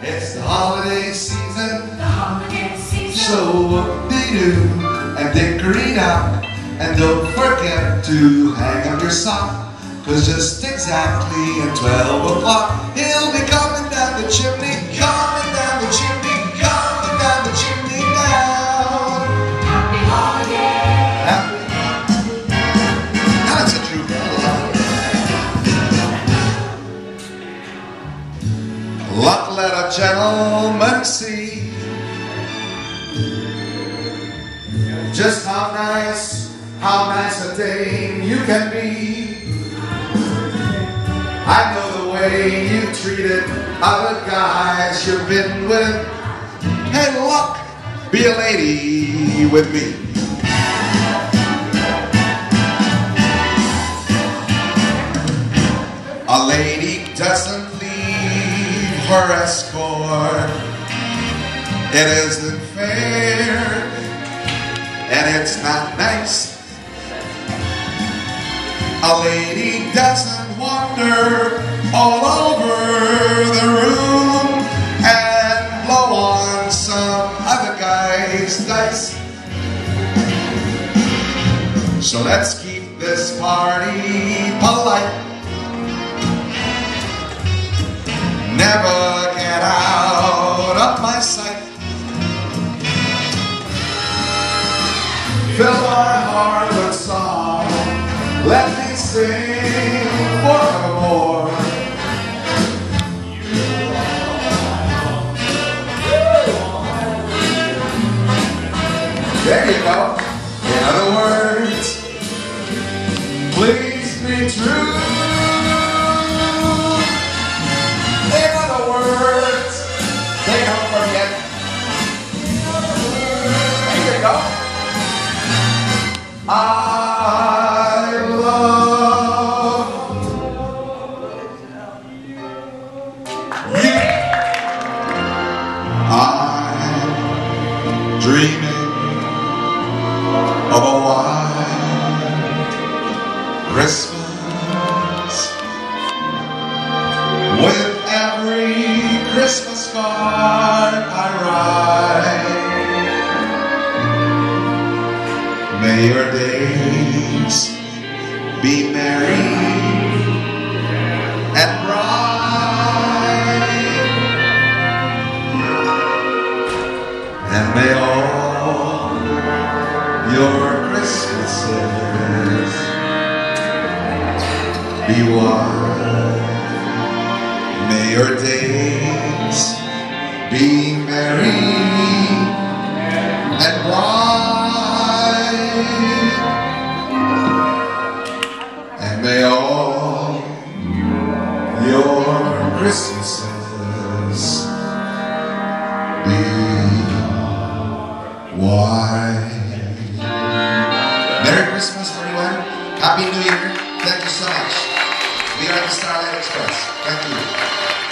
It's the holiday season, The holiday season. so whoop-de-doo and dickory dock. And don't forget to hang up your sock, cause just exactly at 12 o'clock, a gentleman see just how nice, how nice a dame you can be. I know the way you treated other guys you've been with. Hey, look, be a lady with me. Her escort. It isn't fair, and it's not nice. A lady doesn't wander all over the room and blow on some other guy's dice. So let's keep this party polite. Never get out of my sight. Fill my heart with song. Let me sing forevermore. There you go. In other words, please be true. I love you. I'm dreaming of a white Christmas with every Christmas card I write. May your days be merry and bright, and may all your Christmases be white. May your days be merry. your Christmases be white. Merry Christmas, everyone. Happy New Year. Thank you so much. We are the Starlight Express. Thank you.